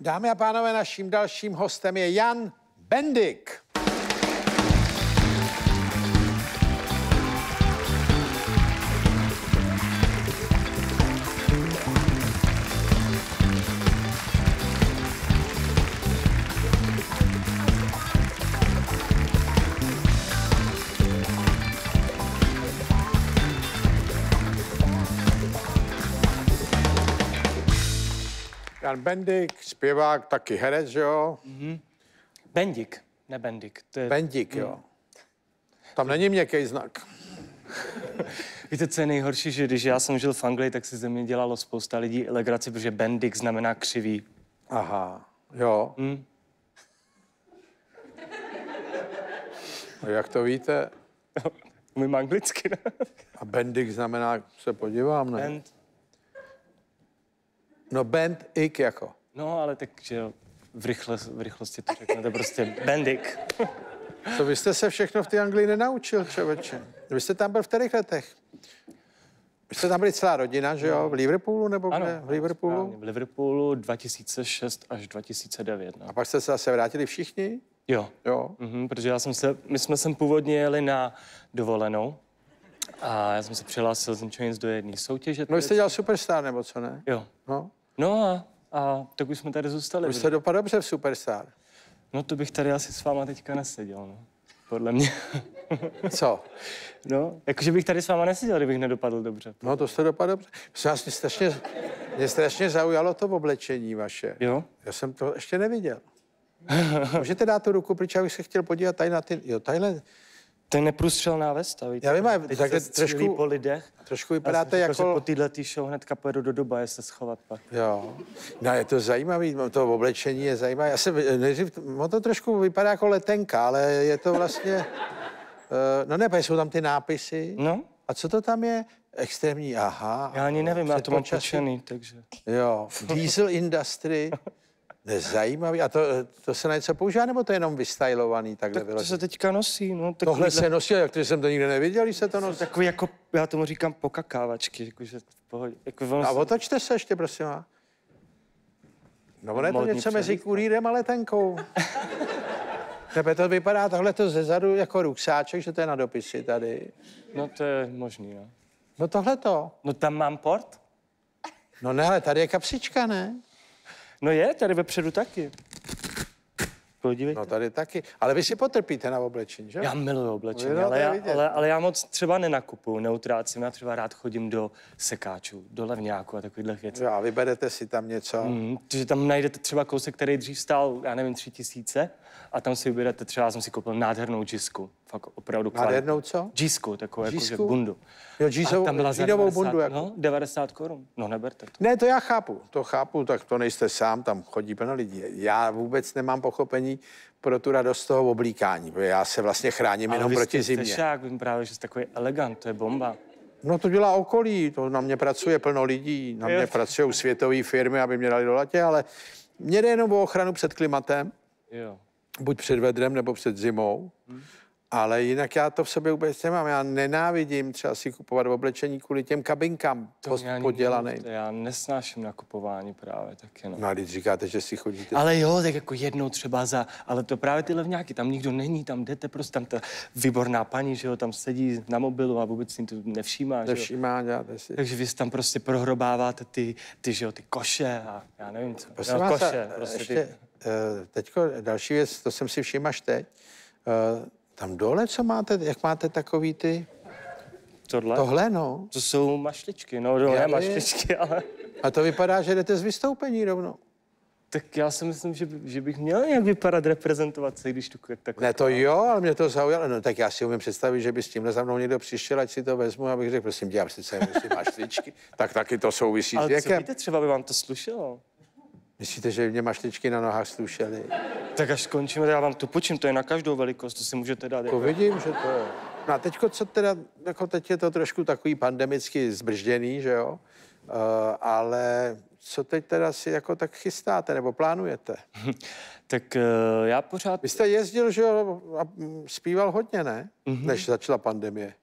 Dámy a pánové, naším dalším hostem je Jan Bendik. Jan Bendik, zpěvák, taky herec, že jo? Bendik, ne Bendik. To je, Bendik, jo. Tam není měkký znak. víte, co je nejhorší, že když já jsem žil v Anglii, tak si ze mě dělalo spousta lidí legraci, protože Bendik znamená křivý. Aha, jo. Hm. A jak to víte? Umím anglicky, ne? A Bendik znamená, se podívám, ne? Bend. No bend ik jako. No, ale tak, že jo, v, rychle, v rychlosti to řeknete prostě Bendik. Co vy jste se všechno v té Anglii nenaučil, člověče? Vy jste tam byl v kterých letech? Vy jste tam byli celá rodina, že jo? V Liverpoolu nebo Ano, kde? V Liverpoolu? správně, v Liverpoolu 2006 až 2009. No. A pak jste se zase vrátili všichni? Jo, Jo. Mhm, protože já jsem se, my jsme sem původně jeli na dovolenou a já jsem se přihlásil z ničeho nic do jedné soutěže. No vy jste dělal Superstar, nebo co ne? Jo. No. No a, a tak už jsme tady zůstali. Vy jste dopadl dobře v Superstar. No to bych tady asi s váma teďka neseděl, no. Podle mě. Co? no, jakože bych tady s váma neseděl, kdybych nedopadl dobře. No to jste dopadl dobře. Vás, mě strašně, mě strašně zaujalo to oblečení vaše. Jo? Já jsem to ještě neviděl. Můžete dát tu ruku, protože bych se chtěl podívat tady na ty... Jo, tadyhle To je neprůstřelná vesta, víte? Já vím, ale Teď takhle trošku- po lidech. trošku vypadáte říkal, že jako... po téhle show hnedka pojedu do Dubaje se schovat pak. Jo. No, je to zajímavý, to oblečení je zajímavé. Já se, nejdřív, to trošku vypadá jako letenka, ale je to vlastně... Uh, no ne, jsou tam ty nápisy. No, A co to tam je? Extrémní, aha. já ani nevím, já to mám počený, takže... Jo, diesel industry. To zajímavý. A to, to se na něco používá, nebo to je jenom vystylovaný takhle Tak to vyložený? se teďka nosí, no. Tohle takovýhle- se nosí, jak to jsem to nikdy neviděl, když se to nosí. Takový jako, já tomu říkám pokakávačky, jakože v pohodě. Jako ono A se- otočte se ještě, prosím vás. No ono je to něco mezi kurýrem a letenkou. Tebe to vypadá tohle to zezadu jako ruksáček, že to je na dopisy tady. No to je možný, no. No tohle to. No tam mám port? No ne, ale tady je kapsička, ne? No je, tady vepředu taky. Podívejte. No tady taky. Ale vy si potrpíte na oblečení, že? Já miluju oblečení, No, ale já, vidět. ale, ale já moc třeba nenakupuju, neutrácím. Já třeba rád chodím do sekáčů, do levňáku a takovýchhle věcí. Jo, a vyberete si tam něco. Mm, že tam najdete třeba kousek, který dřív stál, já nevím, tři tisíce a tam si vyberete, třeba já jsem si koupil nádhernou džisku, fakt opravdu kvalitní. Nádhernou co? Džisku, takovou jakože Džisku? bundu. Jo, A džízovou- tam byla 90, bundu, jako. No, 90 korun. No, neberte to. Ne, to já chápu, to chápu, tak to nejste sám, tam chodí plno lidí. Já vůbec nemám pochopení pro tu radost toho oblíkání, protože já se vlastně chráním jenom vy proti jste zimě. Fešák, vím právě, že jste takový elegant, to je bomba. No to dělá okolí, to na mě pracuje plno lidí, na mě Jo. pracují světové firmy, aby mě dali do latě, ale mě jde jenom o ochranu před klimatem, Jo. buď před vedrem nebo před zimou. Hmm. Ale jinak já to v sobě vůbec nemám. Já nenávidím třeba si kupovat oblečení kvůli těm kabinkám To ani podělaným. Já nesnáším nakupování právě taky, no. No a když říkáte, že si chodíte... Ale jo, tak jako jednou třeba za, ale to právě ty levňáky, tam nikdo není, tam jdete prostě, tam ta výborná paní, že jo, tam sedí na mobilu a vůbec si to nevšímá, že jo. Nevšímá, děláte si. Takže vy si tam prostě prohrobáváte ty, ty, že jo, ty koše a já nevím co. Prosím no, koše, a prostě ještě, ty, eh, teďko další věc, to jsem si všiml až teď. Eh, Tam dole, co máte, jak máte takový ty, tohle. tohle, no. To jsou mašličky, no, no Já ne mašličky, ale A to vypadá, že jdete z vystoupení rovnou. tak já si myslím, že, by- že bych měl nějak vypadat, reprezentovat se, když tu tak. Ne, to jo, ale mě to zaujalo. No tak já si umím představit, že by s tímhle za mnou někdo přišel, ať si to vezmu, abych řekl, prosím tě, já přece musím máš tričky. Tak taky to souvisí s ale co věkem. víte, třeba by vám to slušelo? Myslíte, že mě mašličky na nohách slušely? Tak až skončíme, já vám to počím, to je na každou velikost, to si můžete dát. To Jako... vidím, že to je. No a teďko, co teda, jako teď je to trošku takový pandemicky zbržděný, že jo? Uh, ale co teď teda si jako tak chystáte nebo plánujete? Tak uh, já pořád, Vy jste jezdil, že jo, a mm, zpíval hodně, ne? Mm-hmm. Než začala pandemie.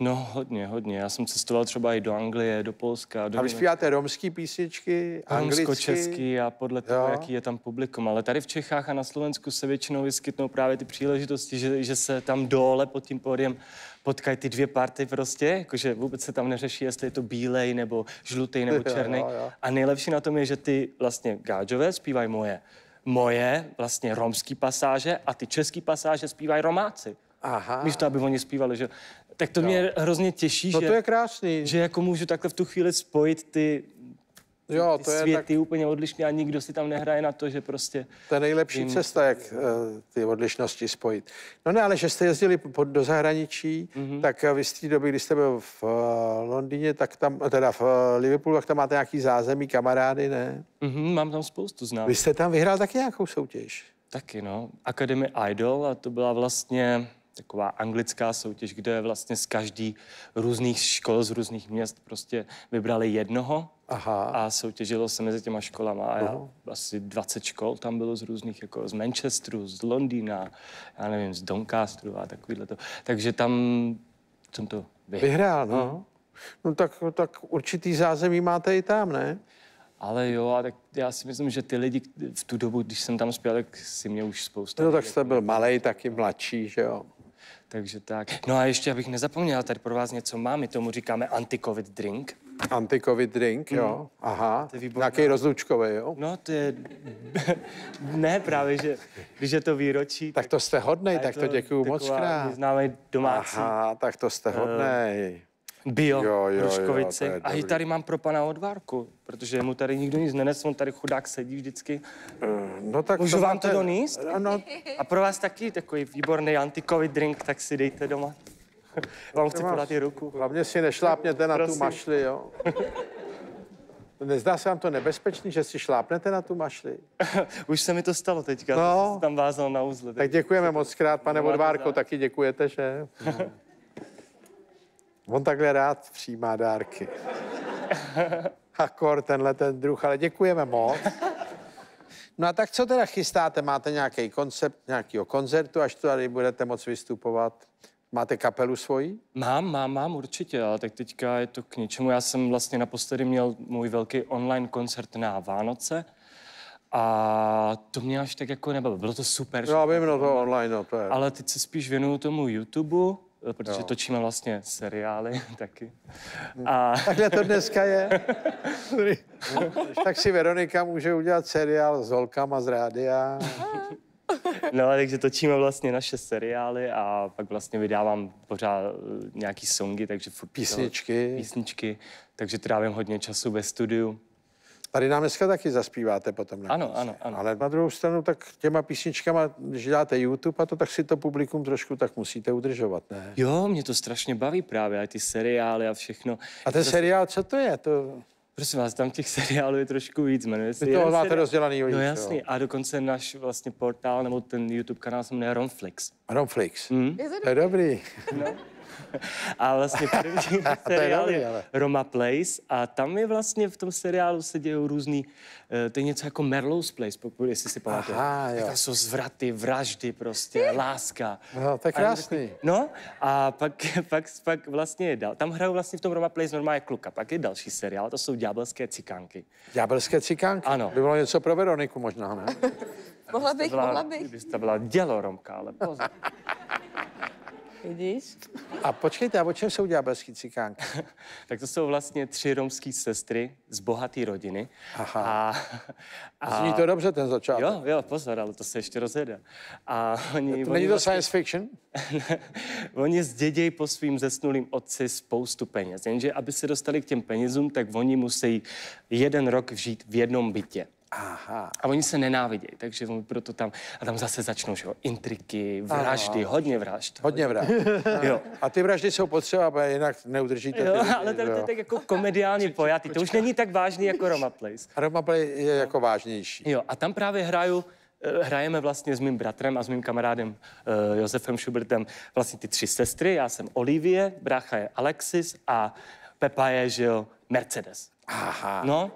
No, hodně, hodně. Já jsem cestoval třeba i do Anglie, do Polska, do A vy zpíváte romský písničky, anglicky? Romsko-český a podle toho, Jo. jaký je tam publikum. Ale tady v Čechách a na Slovensku se většinou vyskytnou právě ty příležitosti, že, že se tam dole pod tím pódiem potkají ty dvě party prostě, jakože vůbec se tam neřeší, jestli je to bílej nebo žlutý nebo černý. jo, jo. A nejlepší na tom je, že ty vlastně gáďové zpívají moje moje vlastně romský pasáže a ty český pasáže zpívají romáci. Aha. Místo, aby oni zpívali, že... Tak to mě hrozně těší, No že, to je krásný. že jako můžu takhle v tu chvíli spojit ty, jo, ty to je, tak, světy úplně odlišné a nikdo si tam nehraje na to, že prostě... to je nejlepší Jim- cesta, jak uh, ty odlišnosti spojit. No ne, ale že jste jezdili pod, do zahraničí, Mhm. mm-hmm. tak eh, vy z té doby, kdy jste byl v uh, Londýně, tak tam, teda v uh, Liverpoolu, tak tam máte nějaký zázemí, kamarády, ne? Mhm, mám tam spoustu Vy známých. jste tam vyhrál taky nějakou soutěž. Taky, no. Academy Idol a to byla vlastně taková anglická soutěž, kde vlastně z každý různých škol, z různých měst prostě vybrali jednoho Aha. a soutěžilo se mezi těma školama. A já, asi 20 škol tam bylo z různých, jako z Manchesteru, z Londýna, já nevím, z Doncasteru a takovýhle to. Takže tam jsem to vyhrál. Vyhrál, no. No tak, tak určitý zázemí máte i tam, ne? Ale jo, a tak já si myslím, že ty lidi v tu dobu, když jsem tam zpěl, tak si mě už spousta... No tak jste byl malej, taky mladší, že jo? Takže tak. No a ještě, abych nezapomněl, tady pro vás něco mám, my tomu říkáme anti-covid drink. Anti-covid drink, jo? Aha. Mhm. To je výborná. Nějaký rozlučkový, jo? No, to je... ne, právě, že když je to výročí... Tak to jste hodnej, tak to děkuju moc krát. Známý domácí Aha, tak to jste hodnej. Bio Jo, jo, jo, ruškovici. to je a i tady mám pro pana odvárku, protože mu tady nikdo nic nenesl, on tady chudák sedí vždycky. No tak Můžu vám to donést? Ano, A pro vás taky takový výborný anti-covid drink, tak si dejte doma. vám chci podat i ruku. hlavně si nešlápněte na tu Prosím. mašli, jo? Nezdá se vám to nebezpečný, že si šlápnete na tu mašli? Už se mi to stalo teďka, No. tam vázal na uzle. Tak děkujeme moc krát, pane Odvárko, taky děkujete, že? On takhle rád přijímá dárky. Akor, tenhle ten druh, ale děkujeme moc. No a tak co teda chystáte? Máte nějaký koncept nějakého koncertu, až tady budete moc vystupovat? Máte kapelu svoji? Mám, mám, mám určitě, ale tak teďka je to k něčemu. Já jsem vlastně naposledy měl můj velký online koncert na Vánoce a to mě až tak jako nebylo. Bylo to super, Já vím, no to online, no to je. ale teď se spíš věnuju tomu YouTube, protože točíme vlastně seriály taky. A Takhle to dneska je. tak si Veronika může udělat seriál s holkama z rádia. No, takže točíme vlastně naše seriály a pak vlastně vydávám pořád eh, nějaký songy, takže furt Písničky. písničky, takže trávím hodně času ve studiu. Tady nám dneska taky zaspíváte potom. Na Ano, ano, ano. Ale na druhou stranu, tak těma písničkama, když děláte YouTube a to, tak si to publikum trošku tak musíte udržovat, ne? Jo, mě to strašně baví právě, a ty seriály a všechno. A ten seriál, co to je? To, Prosím vás, tam těch seriálů je trošku víc, jmenuje se vy toho jeden máte seriál- rozdělaný víc, No jo. jasný, a dokonce náš vlastně portál nebo ten YouTube kanál se jmenuje Romflix. Romflix. Hm? To je dobrý. A vlastně první seriál je ale. Roma Place a tam je vlastně v tom seriálu se dějou různý, eh, to je něco jako Merlow's Place, pokud jestli si pamatujete. Aha, jo. Tam jsou zvraty, vraždy prostě, láska. No, to je krásný. No a pak, pak, pak vlastně je dal. Tam hrajou vlastně v tom Roma Place normálně kluka. Pak je další seriál, to jsou ďábelské cikánky. Ďábelské cikánky. Ano. By bylo něco pro Veroniku možná, ne? Mohla bych, mohla bych. kdyby to byla dělo Romka, ale pozor. Vidíš? A počkejte, a o čem jsou ďábelské cikánky? tak to jsou vlastně tři romské sestry z bohaté rodiny. Aha. A, a, Zní to dobře, ten začátek. Jo, jo, pozor, ale to se ještě rozjede. A oni, To oni, není to vlastně, science fiction? oni zdědějí po svým zesnulým otci spoustu peněz. Jenže aby se dostali k těm penězům, tak oni musí jeden rok žít v jednom bytě. Aha. A oni se nenávidějí, takže oni proto tam, a tam zase začnou, že jo, intriky, vraždy, hodně vražd. Hodně vrát. Jo. A ty vraždy jsou potřeba, protože jinak neudržíte Jo, ty lidi, ale tady to jo. je tak jako komediálně pojatý. To už není tak vážný jako Roma Place. A Roma Play je jako vážnější. Jo, a tam právě hraju, eh, hrajeme vlastně s mým bratrem a s mým kamarádem uh, Josefem Schubertem vlastně ty tři sestry. Já jsem Olivie, brácha je Alexis a Pepa je, že jo, Mercedes. Aha. No,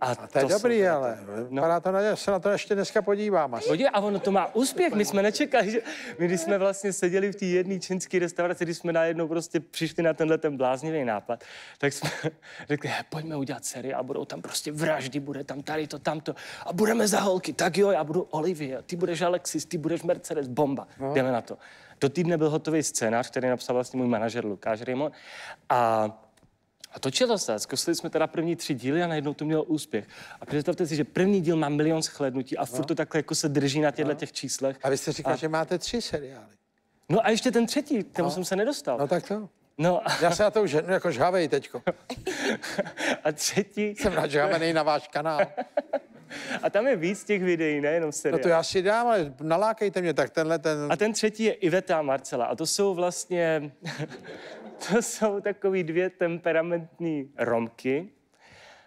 A to je to dobrý, jsou- ale vypadá to, na, se na to ještě dneska podívám. Asi. Podívej, a ono to má úspěch, my jsme nečekali, že my když jsme vlastně seděli v té jedné čínské restauraci, když jsme najednou prostě přišli na tenhle ten bláznivý nápad, tak jsme řekli, "He, pojďme udělat seriál, budou tam prostě vraždy, bude tam tady to, tamto a budeme za holky, tak jo, já budu Olivia, ty budeš Alexis, ty budeš Mercedes, bomba, no. jdeme na to. Do týdne byl hotový scénář, který napsal vlastně můj manažer Lukáš Rimon a a točilo se, zkusili jsme teda první tři díly a najednou to mělo úspěch. A představte si, že první díl má milion shlédnutí a furt to takhle jako se drží na těchto těch číslech. A vy jste říkal, A- že máte tři seriály. No a ještě ten třetí, k tomu jsem se nedostal. No tak to. No a, Já se na to už jednu jako žhavej teďko. a třetí, Jsem nažhavený na váš kanál. a tam je víc těch videí, nejenom No seriál. to já si dám, ale nalákejte mě, tak tenhle ten... A ten třetí je Iveta a Marcela. A to jsou vlastně, to jsou takový dvě temperamentní romky,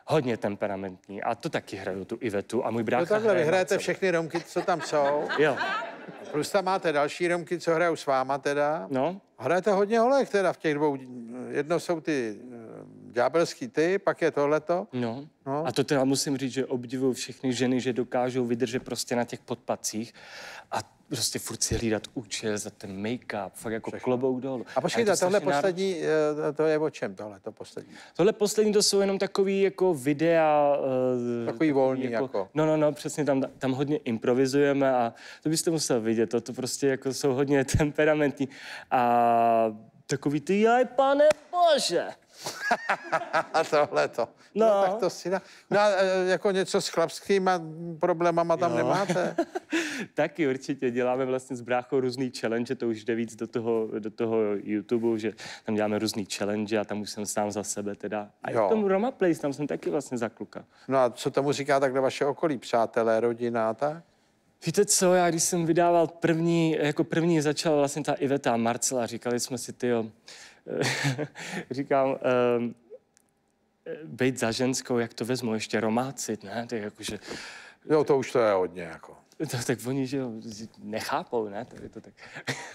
hodně temperamentní. A to taky hraju, tu Ivetu. A můj brácha No takhle, hraje vy hrajete Marcelu. všechny romky, co tam jsou. Jo, Plus tam máte další romky, co hrajou s váma teda. no. Hrajete hodně holek teda v těch dvou. Jedno jsou ty ďábelský ty, pak je tohleto. No. No. A to teda musím říct, že obdivuju všechny ženy, že dokážou vydržet prostě na těch podpacích a prostě furt si hlídat účes a ten make-up, fakt jako klobouk dolů. A počkejte, to tohle poslední, eh, to je o čem tohle, to poslední? Tohle poslední to jsou jenom takový jako videa. Uh, Takový volný jako. No, no, no, přesně tam, tam hodně improvizujeme a to byste musel vidět, to, to prostě jako jsou hodně temperamentní a takový ty, jaj, pane bože. A tohle to. No. no. tak to si dá. No eh, jako něco s chlapskýma problémama tam Jo. nemáte? Taky určitě děláme vlastně s bráchou různý challenge, to už jde víc do toho, do toho YouTube, že tam děláme různý challenge a tam už jsem sám za sebe teda. A i Jo. v tom Roma Place, tam jsem taky vlastně za kluka. No a co tomu říká takhle vaše okolí, přátelé, rodina a tak? Víte co, já když jsem vydával první, jako první začala vlastně ta Iveta a Marcela, říkali jsme si, tyjo, říkám, um, být za ženskou, jak to vezmu, ještě romácit, ne? Tak jakože, Jo, to už to je hodně jako. to, tak oni, že jo, nechápou, ne? Tak je to tak.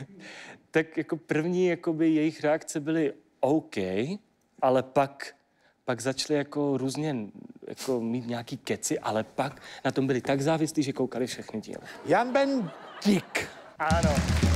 tak jako první, jakoby jejich reakce byly OK, ale pak, pak začaly jako různě jako mít nějaký keci, ale pak na tom byli tak závislí, že koukali všechny díly. Jan Ben Dík. Ano.